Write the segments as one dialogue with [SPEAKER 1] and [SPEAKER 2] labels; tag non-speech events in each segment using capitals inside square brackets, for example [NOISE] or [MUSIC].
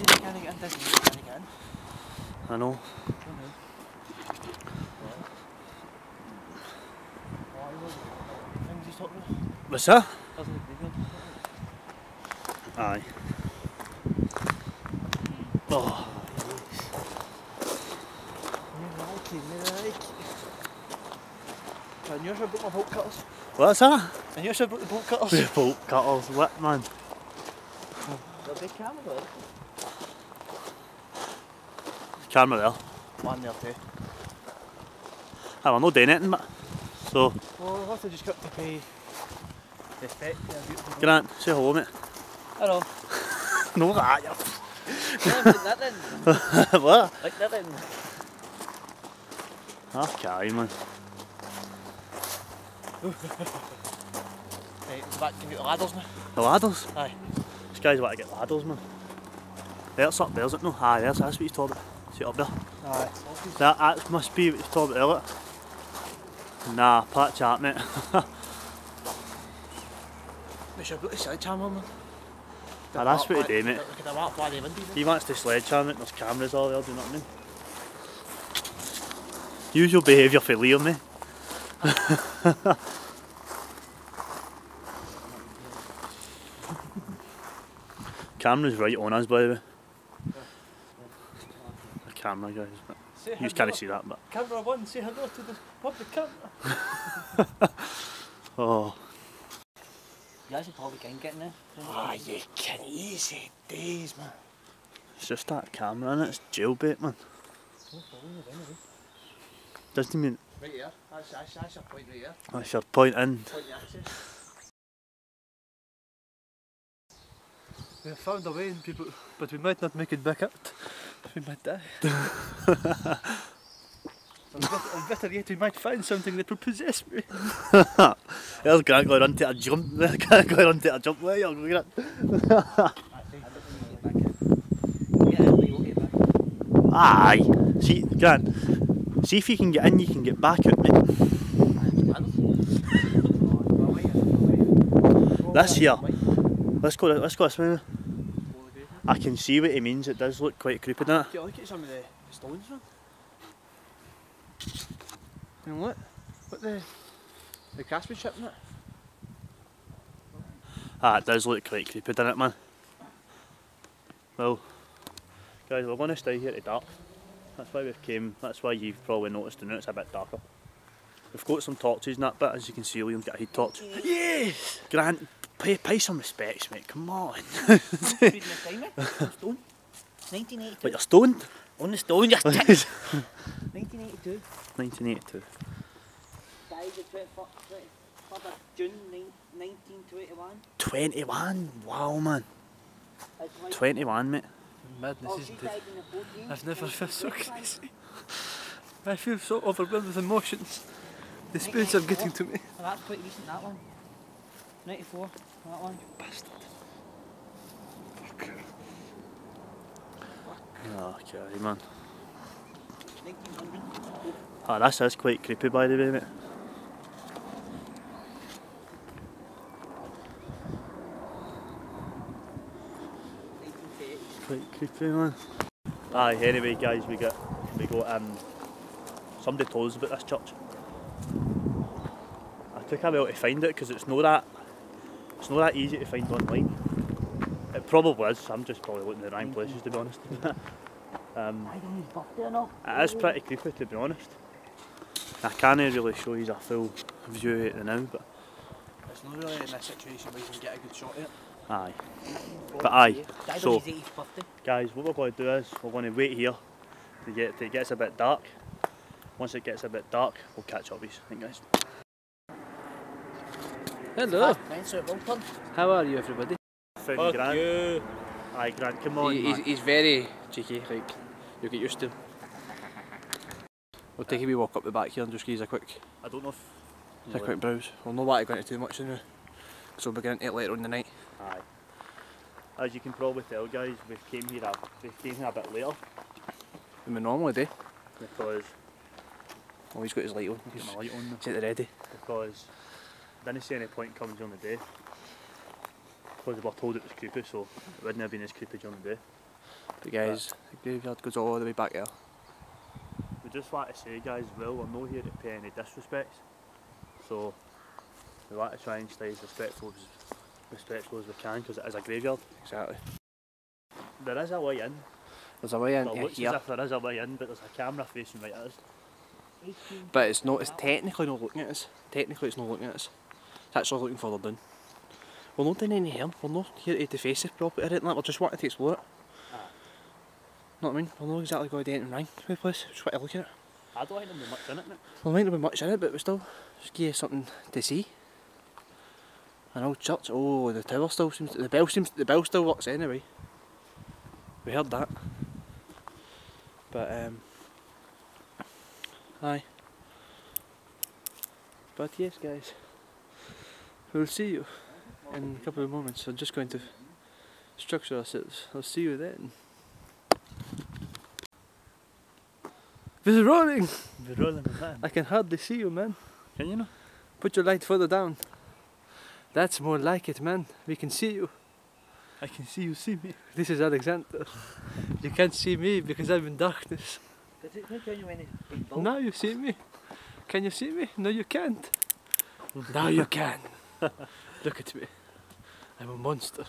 [SPEAKER 1] You can't get in, Disney, you can't get in.
[SPEAKER 2] I know.
[SPEAKER 1] Things he's talking about.
[SPEAKER 2] What's that?
[SPEAKER 1] Doesn't look good.
[SPEAKER 2] Aye. Oh,
[SPEAKER 1] And yours have got my bolt cutters.
[SPEAKER 2] what's that?
[SPEAKER 1] And yours have got the bolt cutters.
[SPEAKER 2] Bolt cutters, what man?
[SPEAKER 1] They're big camera though.
[SPEAKER 2] Camera there.
[SPEAKER 1] One there too.
[SPEAKER 2] I am not doing anything, but so
[SPEAKER 1] Well, we'll have to just got to pay respect to a beautiful.
[SPEAKER 2] Grant, say hello, mate.
[SPEAKER 1] Hello.
[SPEAKER 2] no.
[SPEAKER 1] Yeah, like that then.
[SPEAKER 2] what?
[SPEAKER 1] Like that then.
[SPEAKER 2] Okay, man.
[SPEAKER 1] Right, back to the ladders now.
[SPEAKER 2] The ladders.
[SPEAKER 1] Aye.
[SPEAKER 2] This guy's want to get ladders, man. There's up there, is it no? Aye, there's that's what he's talking about. See up there.
[SPEAKER 1] Aye.
[SPEAKER 2] That, that must be what he's talking about earlier. Nah, pat chat, mate.
[SPEAKER 1] We should have got the sledgehammer, man.
[SPEAKER 2] Ah, that's what he do, mate.
[SPEAKER 1] Look at the by the window.
[SPEAKER 2] He wants to sledgehammer it, there's cameras all there, do you know what I mean? Usual behaviour for Liam, eh? [LAUGHS] Camera's right on us, by the way. The camera, guys. But you just can't see that, but.
[SPEAKER 1] Camera one, say hello to the public camera. [LAUGHS]
[SPEAKER 2] Oh.
[SPEAKER 1] You actually probably can get in there.
[SPEAKER 2] Ah, you can easy days, man. It's just that camera and it's jailbait, man. Doesn't mean
[SPEAKER 1] Right here. That's, that's, that's a point right here.
[SPEAKER 2] that's your point in.
[SPEAKER 1] Point. We have found a way in people, but we might not make it back out. We might die. [LAUGHS] or, better, or better yet, we might find something that will possess me. [LAUGHS]
[SPEAKER 2] There's Grant going on to a jump. [LAUGHS] There's Grant going on to a jump. Where are you going? Aye. See, Grant. See if you can get in, you can get back out, mate. This here. Let's go. Let's go this way. I can see what he means. It does look quite creepy, doesn't it?
[SPEAKER 1] Yeah, look at some of the stones, man. And what? What the the craftsmanship in it?
[SPEAKER 2] Ah, it does look quite creepy, doesn't it, man? Well, guys, we're going to stay here to dark. That's why we've came. That's why you've probably noticed in it's a bit darker. We've got some torches in that bit, as you can see. Liam's got a heat torch.
[SPEAKER 1] Yes!
[SPEAKER 2] Grant, pay, pay some respects, mate. Come on. [LAUGHS]
[SPEAKER 1] Reading the time? 1982.
[SPEAKER 2] but you're stoned.
[SPEAKER 1] On the stone, you're 1982. [LAUGHS]
[SPEAKER 2] 1982.
[SPEAKER 1] Died the 23rd of June 1921.
[SPEAKER 2] 21. Wow, man.
[SPEAKER 1] His
[SPEAKER 2] 21, mate.
[SPEAKER 1] Madness,
[SPEAKER 3] Oh,
[SPEAKER 1] isn't it?
[SPEAKER 3] in the 14th.
[SPEAKER 1] I've never felt so crazy. I feel so overwhelmed with emotions. The spirits are getting to me.
[SPEAKER 3] Oh, that's quite recent, that one. 94, that one.
[SPEAKER 1] you Bastard.
[SPEAKER 2] Oh, okay, man.
[SPEAKER 3] 1900.
[SPEAKER 2] Ah, this is quite creepy, by the way, mate. Quite creepy, man. Aye, anyway, guys, we got we got um. Somebody told us about this church. I took a while to find it because it's not that it's not that easy to find online. It probably is. I'm just probably looking at the wrong places to be honest. [LAUGHS] um,
[SPEAKER 3] I don't his birthday or not.
[SPEAKER 2] it is pretty creepy to be honest. I can't really show you a full view of it now, but
[SPEAKER 1] It's not really in a situation where you can get a good shot at it.
[SPEAKER 2] aye. But aye, so
[SPEAKER 3] on his 80th birthday.
[SPEAKER 2] guys, what we're going to do is we're going to wait here to get till it gets a bit dark. Once it gets a bit dark, we'll catch up with you, think, guys.
[SPEAKER 1] Hello.
[SPEAKER 3] Thanks, Sir Wilton.
[SPEAKER 1] How are you, everybody?
[SPEAKER 2] Found Grant.
[SPEAKER 1] you.
[SPEAKER 2] Aye, Grant, come on,
[SPEAKER 1] He, he's, he's very cheeky, like, you'll get used to him. We'll take a wee walk up the back here and just give a quick,
[SPEAKER 2] I don't know if.
[SPEAKER 1] a quick browse. We'll not want to go into too much now, because we'll be getting into it later on in the night.
[SPEAKER 2] Aye. As you can probably tell, guys, we came here a, we came here a bit later
[SPEAKER 1] than we normally do.
[SPEAKER 2] because
[SPEAKER 1] Oh, he's got his light on.
[SPEAKER 2] get
[SPEAKER 1] He's,
[SPEAKER 2] my light on now.
[SPEAKER 1] he's at the ready.
[SPEAKER 2] because I didn't see any point coming during the day because we were told it was creepy, so it wouldn't have been as creepy during the day.
[SPEAKER 1] But guys, the graveyard goes all the way back there.
[SPEAKER 2] We just want to say, guys, well, we're not here to pay any disrespects. So, we want to try and stay as respectful as, respectful as we can because it is a graveyard.
[SPEAKER 1] Exactly.
[SPEAKER 2] There is a way in.
[SPEAKER 1] There's a way
[SPEAKER 2] It
[SPEAKER 1] in
[SPEAKER 2] looks
[SPEAKER 1] here,
[SPEAKER 2] as if there is a way in, but there's a camera facing right at us.
[SPEAKER 1] but it's not. It's technically not looking at us. Technically, it's not looking at us. It's actually looking further down. We're not doing any harm. We're not here to deface the property or anything like that. We're just wanting to explore it.
[SPEAKER 2] Aye.
[SPEAKER 1] Know what I mean? We're not exactly going to do anything wrong with the place. Just want to look at it.
[SPEAKER 2] I don't think there's much in it. mate.
[SPEAKER 1] There might not be much in it, but we still just give you something to see. An old church. Oh, the tower still seems. The bell seems. The bell still works anyway. We heard that. But um. Aye. But yes, guys. We'll see you in a couple of moments. I'm just going to structure ourselves. I'll see you then. This is rolling.
[SPEAKER 2] We're rolling with that.
[SPEAKER 1] I can hardly see you, man.
[SPEAKER 2] Can you know?
[SPEAKER 1] Put your light further down. That's more like it, man. We can see you.
[SPEAKER 2] I can see you see me.
[SPEAKER 1] This is Alexander. [LAUGHS] You can't see me because I'm in darkness.
[SPEAKER 3] Does it tell you when it's been built?
[SPEAKER 1] Now you see me. Can you see me? No, you can't. [LAUGHS] now you can. [LAUGHS] Look at me. I'm a monster.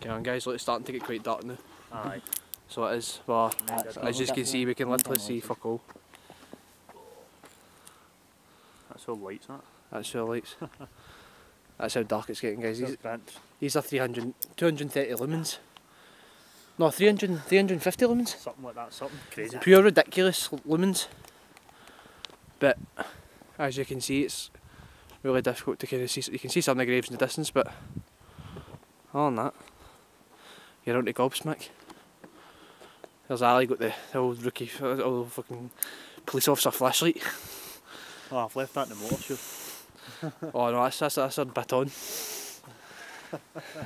[SPEAKER 1] Come on, guys. Look, it's starting to get quite dark now.
[SPEAKER 2] Aye.
[SPEAKER 1] So it is. Well,
[SPEAKER 3] That's
[SPEAKER 1] as you can see, we can literally see fuck all.
[SPEAKER 2] That's all lights, that.
[SPEAKER 1] That's your lights. [LAUGHS] That's how dark it's getting, guys. These, these are 300, 230 lumens. No, 300, 350 lumens.
[SPEAKER 2] Something like that, something crazy.
[SPEAKER 1] Pure ridiculous lumens. But as you can see, it's really difficult to kind of see. You can see some of the graves in the distance, but other than that, you're on to gobsmack. There's Ali got the, the old rookie, old fucking police officer flashlight.
[SPEAKER 2] Oh, I've left that in the motor, sure. [LAUGHS]
[SPEAKER 1] oh no, that's that's, that's a baton.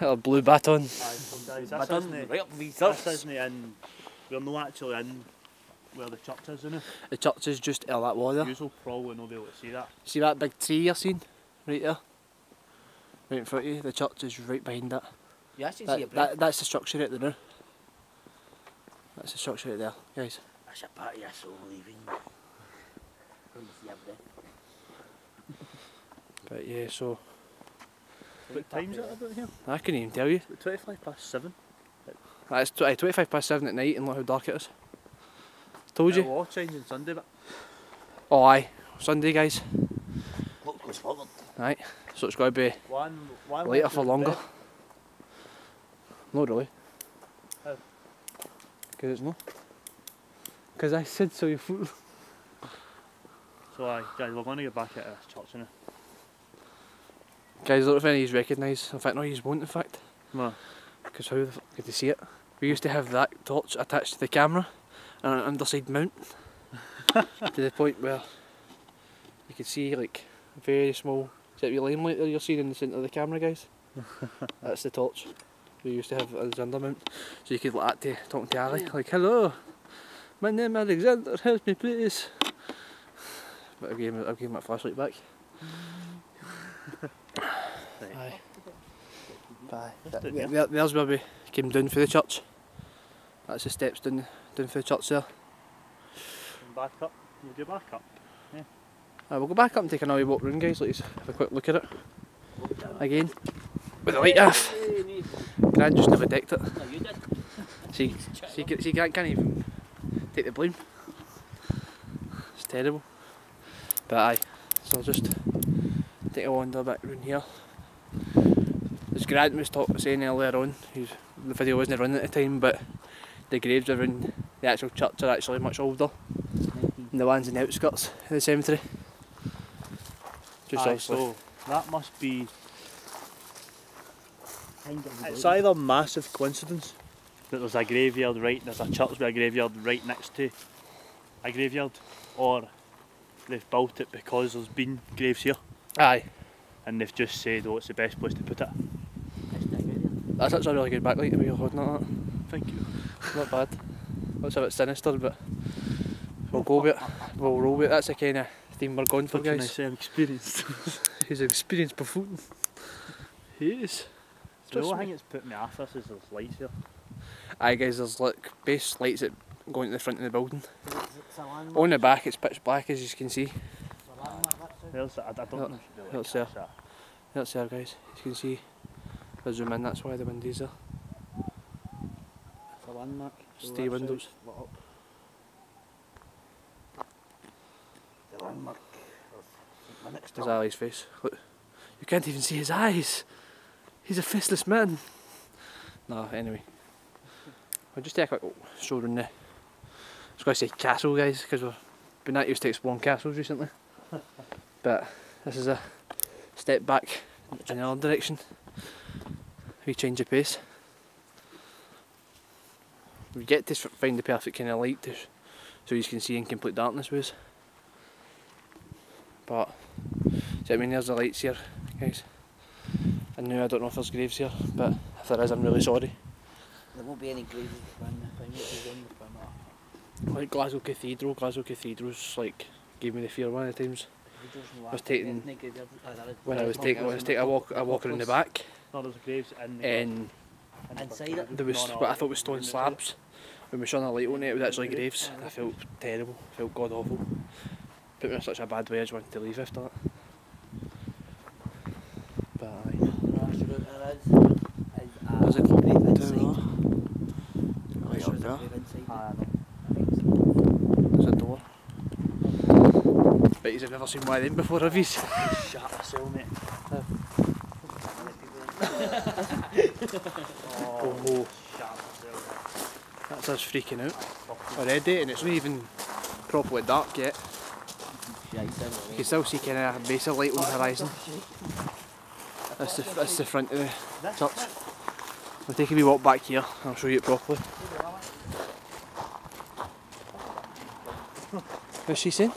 [SPEAKER 1] a blue baton.
[SPEAKER 2] Aye, so guys,
[SPEAKER 3] But
[SPEAKER 2] this
[SPEAKER 3] done
[SPEAKER 2] isn't,
[SPEAKER 3] right up these
[SPEAKER 2] this isn't in, we're not actually in where the church is, isn't it?
[SPEAKER 1] The church is just out that wall there.
[SPEAKER 2] You will probably not be able to see that.
[SPEAKER 1] See that big tree you're seeing? Right there? Right in front of you. The church is right behind that.
[SPEAKER 3] You actually
[SPEAKER 1] That,
[SPEAKER 3] see a break.
[SPEAKER 1] that, that's the structure right there now. That's the structure right there, guys.
[SPEAKER 3] That's a part of your soul leaving. When you see a break. [LAUGHS]
[SPEAKER 1] But yeah, so
[SPEAKER 2] What time's it about here?
[SPEAKER 1] I can't even tell you.
[SPEAKER 2] About 25 past 7.
[SPEAKER 1] It's tw- eh, 25 past 7 at night and look how dark it is. Told you.
[SPEAKER 2] It will change on Sunday, but
[SPEAKER 1] Oh aye, Sunday guys.
[SPEAKER 3] Clock goes forward.
[SPEAKER 1] Right, so it's got to be
[SPEAKER 2] one, one
[SPEAKER 1] later for longer.
[SPEAKER 2] bed.
[SPEAKER 1] Not really. Because it's not. Because I said so, you [LAUGHS] fool.
[SPEAKER 2] So, aye, guys, we're going to get back at this church now.
[SPEAKER 1] Guys, I don't know if any of you recognise. In fact, no, you won't, in fact.
[SPEAKER 2] No.
[SPEAKER 1] Because how the fuck could you see it? We used to have that torch attached to the camera and an underside mount [LAUGHS] to the point where you can see like a very small set of limelight there you're seeing in the centre of the camera, guys. [LAUGHS] That's the torch we used to have as under mount. So you could like that to talking to Ali, like, hello, my name is Alexander, help me please. But I gave him, I gave him my flashlight back.
[SPEAKER 2] Right. [LAUGHS]
[SPEAKER 1] Aye. Bye.
[SPEAKER 2] Let's do it
[SPEAKER 1] There, there's where we came down for the church. That's the steps down, down for the church there.
[SPEAKER 2] And back up. We'll go back up.
[SPEAKER 1] Aye, uh, we'll go back up and take another walk round guys, let's have a quick look at it. Again. With the light off. Grant just never decked it.
[SPEAKER 3] No, you did. [LAUGHS]
[SPEAKER 1] See, see, see Grant can't even take the blame. It's terrible. But aye, so I'll just take a wander back round here. As Grant was talk, saying earlier on, the video wasn't running at the time, but the graves around the actual church are actually much older than the ones in the outskirts of the cemetery. Just
[SPEAKER 2] Aye,
[SPEAKER 1] obviously.
[SPEAKER 2] so that must be. It's either massive coincidence that there's a graveyard right, there's a church with a graveyard right next to a graveyard, or they've built it because there's been graves here
[SPEAKER 1] Aye,
[SPEAKER 2] and they've just said, oh, it's the best place to put it.
[SPEAKER 1] that's actually a really good backlight the way you're holding. That.
[SPEAKER 2] Thank you.
[SPEAKER 1] Not bad. Looks a bit sinister, but we'll go with it. We'll roll with it. That's the kind of theme we're going for,
[SPEAKER 2] What can I
[SPEAKER 1] guys.
[SPEAKER 2] say? I'm experienced. [LAUGHS]
[SPEAKER 1] He's an experienced buffoon. He is.
[SPEAKER 2] the
[SPEAKER 1] Trust
[SPEAKER 2] only
[SPEAKER 1] me.
[SPEAKER 2] thing that's put me off this is there's lights here.
[SPEAKER 1] Aye guys, there's like base lights that go into the front of the building.
[SPEAKER 3] It's, it's a.
[SPEAKER 1] On the back it's pitch black as you can see.
[SPEAKER 3] It's a landmark, that's.
[SPEAKER 2] There's, I, I don't
[SPEAKER 1] Look,
[SPEAKER 2] know if you really
[SPEAKER 1] look,
[SPEAKER 2] catch
[SPEAKER 1] sir.
[SPEAKER 2] that.
[SPEAKER 1] That's there guys, as you can see. If I zoom in, that's why the windows there.
[SPEAKER 3] Landmark.
[SPEAKER 1] Stay windows.
[SPEAKER 3] The landmark of St. Minnick's
[SPEAKER 1] There's Ali's face. Look, you can't even see his eyes. He's a faceless man. No, anyway. I'll just take a quick stroll around the. I was going to say castle, guys, because we've been that used to exploring castles recently. [LAUGHS] but this is a step back in the other direction. We change of pace. We get to find the perfect kind of light to, so you can see in complete darkness with. But so I mean, there's the lights here, guys. And now I don't know if there's graves here, but if there is, I'm really sorry.
[SPEAKER 3] There won't be any graves when the thing is on the perimeter.
[SPEAKER 1] Like Glasgow Cathedral, Glasgow Cathedral's like gave me the fear one of the times
[SPEAKER 3] and
[SPEAKER 1] was taking-
[SPEAKER 3] there's no graves, there is-
[SPEAKER 1] when I was taking when I was taking a walk a walk around the back,
[SPEAKER 2] No,
[SPEAKER 1] and
[SPEAKER 2] say
[SPEAKER 3] that.
[SPEAKER 1] There was
[SPEAKER 2] no, no,
[SPEAKER 1] what I thought was stone slabs. When we shone a light on it, it was actually graves. I felt terrible, I felt god awful. Put me in such a bad way, I just wanted to leave after that. But aye. There's a
[SPEAKER 3] grave inside.
[SPEAKER 1] Right up there. There's a door. Bet you've never seen one of them before, have you?
[SPEAKER 2] Shut myself, mate. [LAUGHS] [LAUGHS]
[SPEAKER 1] Oh,
[SPEAKER 2] myself.
[SPEAKER 1] that's us freaking out already, and it's not even properly dark yet.
[SPEAKER 3] Yeah, he's down the
[SPEAKER 1] You can still see kind of a base of light on the horizon. That's the, that's the front of the church. We'll take a wee walk back here, and I'll show you it properly. What's she saying?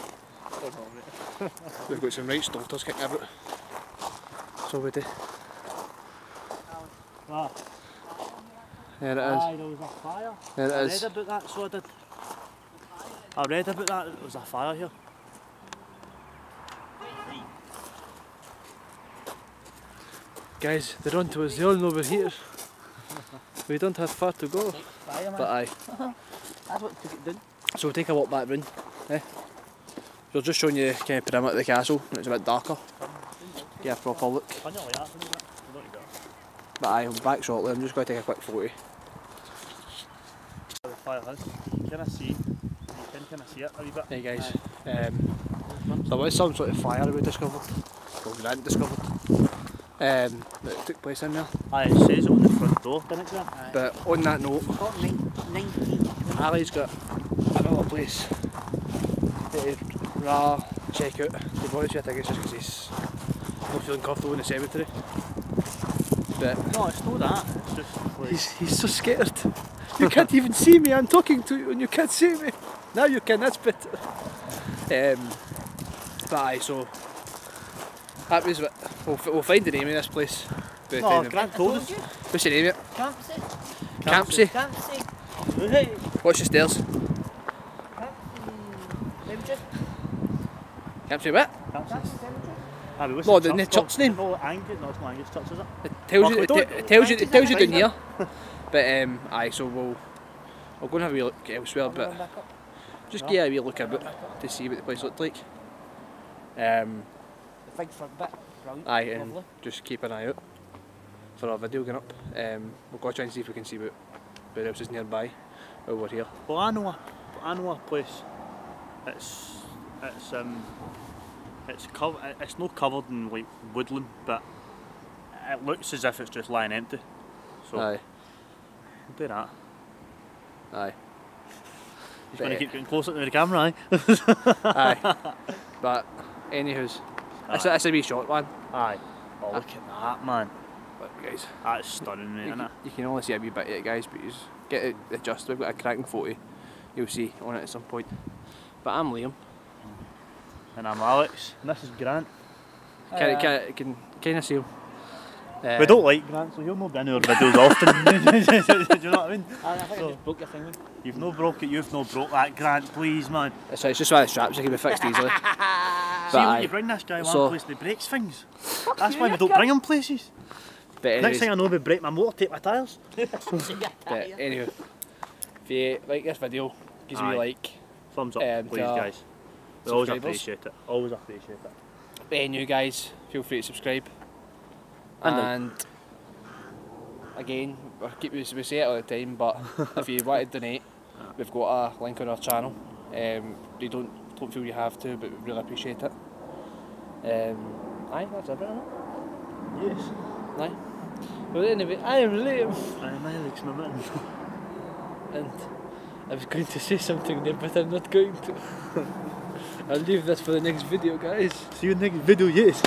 [SPEAKER 1] We've got some right stalters kicking about. So we do. There it is.
[SPEAKER 2] aye, there was a fire.
[SPEAKER 1] There
[SPEAKER 2] I
[SPEAKER 1] it
[SPEAKER 2] read about that, so I did. I read about that, there was a fire here.
[SPEAKER 1] Guys, they're on to us, they're on over here. [LAUGHS] We don't have far to go.
[SPEAKER 3] Fireman.
[SPEAKER 1] But aye. [LAUGHS]
[SPEAKER 3] That's what took it down.
[SPEAKER 1] So we'll take a walk back round. Eh? So just showing you kind of perimeter of the castle, and it's a bit darker. Get a proper look.
[SPEAKER 2] I know like that, isn't it? I don't need that.
[SPEAKER 1] But aye, I'm back shortly, I'm just going to take a quick photo.
[SPEAKER 2] Where the fire is. You see, can I see it a wee bit.
[SPEAKER 1] Hey guys, um, there was some sort of fire we discovered, well Grant discovered, um, that took place in there.
[SPEAKER 2] Aye, it says it on the front door, didn't it, Grant?
[SPEAKER 1] But on that note,
[SPEAKER 3] Got nine- 19.
[SPEAKER 1] Ali's got another place that he'd rather check out. To be honest with you, I think it's just because he's not feeling comfortable in the cemetery. But
[SPEAKER 2] No, it's not that. It's just like,
[SPEAKER 1] He's, he's so scared. You can't even see me. I'm talking to you and you can't see me. Now you can. That's better. Um, but aye, so that was what we'll, f- we'll find the name of this place. by the
[SPEAKER 2] no,
[SPEAKER 1] time of-
[SPEAKER 2] Grant told us.
[SPEAKER 1] What's the name of it? Campsie.
[SPEAKER 3] Campsie.
[SPEAKER 2] Campsie.
[SPEAKER 1] What's your stairs?
[SPEAKER 3] Campsie. Cemetery.
[SPEAKER 1] Campsie what?
[SPEAKER 2] Aye, but what's
[SPEAKER 1] No,
[SPEAKER 2] the
[SPEAKER 1] the- the
[SPEAKER 2] called?
[SPEAKER 1] church name.
[SPEAKER 2] No, Angus, no, it's not Angus Church, is it?
[SPEAKER 1] It tells you.
[SPEAKER 2] we
[SPEAKER 1] It,
[SPEAKER 2] don't-
[SPEAKER 1] it tells you. It tells you down
[SPEAKER 3] Right.
[SPEAKER 1] here. But um, aye, so we'll we'll go and have a wee look elsewhere. But
[SPEAKER 3] Back up.
[SPEAKER 1] just get a wee look about to see what the place looked like. Um,
[SPEAKER 3] The big front bit. Brilliant.
[SPEAKER 1] Aye, and
[SPEAKER 3] Lovely.
[SPEAKER 1] just keep an eye out for our video going up. Um, we'll go try and see if we can see what, what else is nearby over here.
[SPEAKER 2] Well, I know a, I know a place. It's, it's um, it's covered. It's not covered in like woodland, but it looks as if it's just lying empty. So
[SPEAKER 1] Aye,
[SPEAKER 2] do that.
[SPEAKER 1] aye,
[SPEAKER 2] He's going to keep eh, getting closer to the camera, eh? [LAUGHS] aye.
[SPEAKER 1] aye. [LAUGHS] But anywho's, it's a, it's a wee short one.
[SPEAKER 2] Aye. Oh, look at that, man.
[SPEAKER 1] But guys,
[SPEAKER 2] That's stunning, mate,
[SPEAKER 1] you,
[SPEAKER 2] isn't
[SPEAKER 1] can,
[SPEAKER 2] it?
[SPEAKER 1] you can only see a wee bit of it, guys. But you just get it adjusted. We've got a cracking photo. You'll see on it at some point. But I'm Liam.
[SPEAKER 2] And I'm Alex. And this is Grant.
[SPEAKER 1] Can
[SPEAKER 3] Uh,
[SPEAKER 1] can can kind of see him. Uh,
[SPEAKER 2] we don't like Grant, so he'll not be in our videos often. [LAUGHS] [LAUGHS] Do you know what I mean?
[SPEAKER 3] I I think I
[SPEAKER 2] So-
[SPEAKER 3] just broke your thing. man.
[SPEAKER 2] You've no broke it, you've no broke that, Grant, please, man.
[SPEAKER 1] So it's just one of the straps that can be fixed [LAUGHS] easily.
[SPEAKER 2] See,
[SPEAKER 1] But
[SPEAKER 2] when
[SPEAKER 1] aye.
[SPEAKER 2] you bring this guy one
[SPEAKER 1] So-
[SPEAKER 2] place, he breaks things. That's why we don't bring him places.
[SPEAKER 1] But
[SPEAKER 2] Next thing I know, we break my motor, take my tyres.
[SPEAKER 1] but anyway, if you like this video, gives me
[SPEAKER 2] Aye.
[SPEAKER 1] like.
[SPEAKER 2] Thumbs up,
[SPEAKER 1] Um,
[SPEAKER 2] please,
[SPEAKER 1] to our
[SPEAKER 2] guys. We always appreciate it. Always appreciate it.
[SPEAKER 1] Any new guys, feel free to subscribe.
[SPEAKER 2] And.
[SPEAKER 1] And again, I keep we we say it all the time, but [LAUGHS] if you want to donate, we've got a link on our channel. Um, you don't don't feel you have to, but we really appreciate it. Um, aye, that's everything.
[SPEAKER 2] Yes.
[SPEAKER 1] Aye. Well, anyway, I am Liam,
[SPEAKER 2] I am Alex, my man. [LAUGHS]
[SPEAKER 1] and I was going to say something there, but I'm not going to. [LAUGHS] I'll leave that for the next video, guys.
[SPEAKER 2] See you next video, yes.